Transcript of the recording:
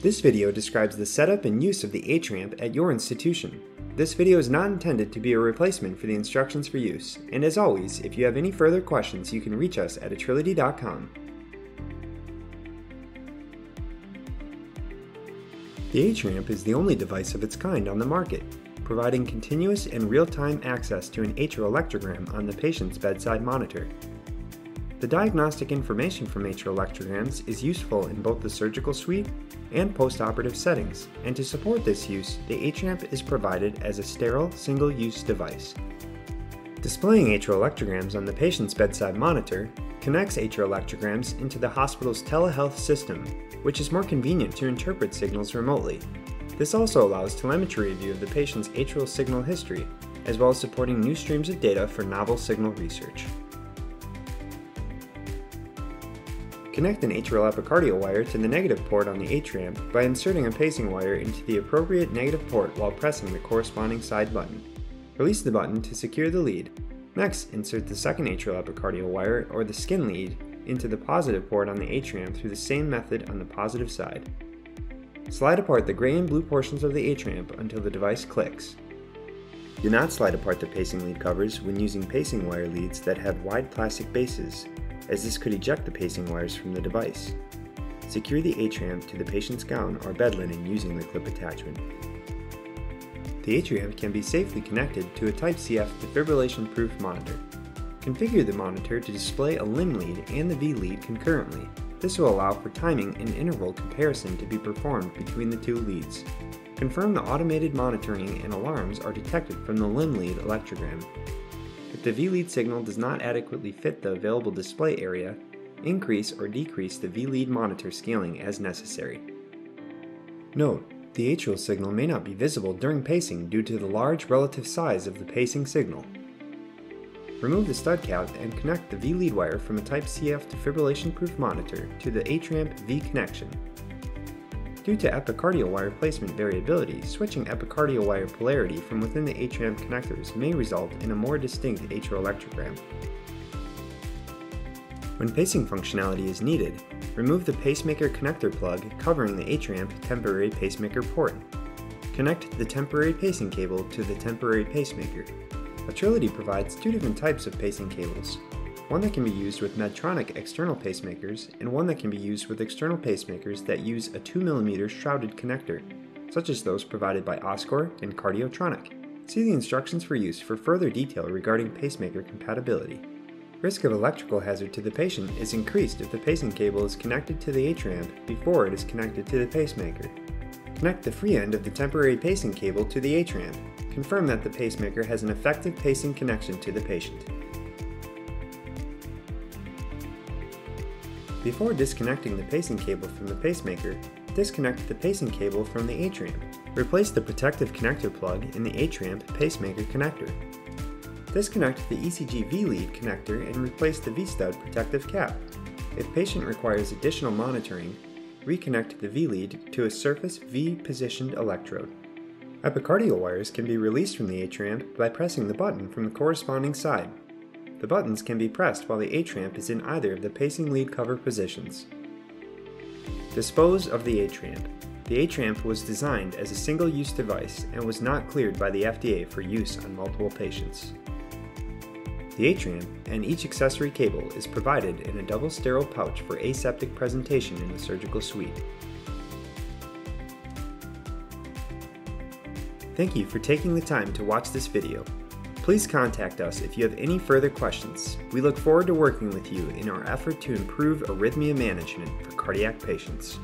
This video describes the setup and use of the AtriAmp at your institution. This video is not intended to be a replacement for the instructions for use, and as always, if you have any further questions, you can reach us at atrility.com. The AtriAmp is the only device of its kind on the market, providing continuous and real-time access to an atrial electrogram on the patient's bedside monitor. The diagnostic information from atrial electrograms is useful in both the surgical suite and postoperative settings, and to support this use, the AtriAmp is provided as a sterile, single-use device. Displaying atrial electrograms on the patient's bedside monitor connects atrial electrograms into the hospital's telehealth system, which is more convenient to interpret signals remotely. This also allows telemetry review of the patient's atrial signal history, as well as supporting new streams of data for novel signal research. Connect an atrial epicardial wire to the negative port on the AtriAmp by inserting a pacing wire into the appropriate negative port while pressing the corresponding side button. Release the button to secure the lead. Next, insert the second atrial epicardial wire, or the skin lead, into the positive port on the AtriAmp through the same method on the positive side. Slide apart the gray and blue portions of the AtriAmp until the device clicks. Do not slide apart the pacing lead covers when using pacing wire leads that have wide plastic bases as this could eject the pacing wires from the device. Secure the AtriAmp to the patient's gown or bed linen using the clip attachment. The AtriAmp can be safely connected to a Type-CF defibrillation-proof monitor. Configure the monitor to display a limb lead and the V lead concurrently. This will allow for timing and interval comparison to be performed between the two leads. Confirm the automated monitoring and alarms are detected from the limb lead electrogram the V-lead signal does not adequately fit the available display area, increase or decrease the V-lead monitor scaling as necessary. Note, the atrial signal may not be visible during pacing due to the large relative size of the pacing signal. Remove the stud cap and connect the V-lead wire from a Type-CF defibrillation-proof monitor to the AtriAmp V connection Due to epicardial wire placement variability, switching epicardial wire polarity from within the AtriAmp connectors may result in a more distinct atrial electrogram. When pacing functionality is needed, remove the pacemaker connector plug covering the AtriAmp temporary pacemaker port. Connect the temporary pacing cable to the temporary pacemaker. Atrility provides two different types of pacing cables, one that can be used with Medtronic external pacemakers, and one that can be used with external pacemakers that use a 2mm shrouded connector, such as those provided by Oscor and Cardiotronic. See the instructions for use for further detail regarding pacemaker compatibility. Risk of electrical hazard to the patient is increased if the pacing cable is connected to the AtriAmp before it is connected to the pacemaker. Connect the free end of the temporary pacing cable to the AtriAmp. Confirm that the pacemaker has an effective pacing connection to the patient. Before disconnecting the pacing cable from the pacemaker, disconnect the pacing cable from the AtriAmp. Replace the protective connector plug in the AtriAmp pacemaker connector. Disconnect the ECG V-lead connector and replace the V-stud protective cap. If patient requires additional monitoring, reconnect the V-lead to a surface V-positioned electrode. Epicardial wires can be released from the AtriAmp by pressing the button from the corresponding side. The buttons can be pressed while the AtriAmp is in either of the pacing lead cover positions. Dispose of the AtriAmp. The AtriAmp was designed as a single-use device and was not cleared by the FDA for use on multiple patients. The AtriAmp and each accessory cable is provided in a double sterile pouch for aseptic presentation in the surgical suite. Thank you for taking the time to watch this video. Please contact us if you have any further questions. We look forward to working with you in our effort to improve arrhythmia management for cardiac patients.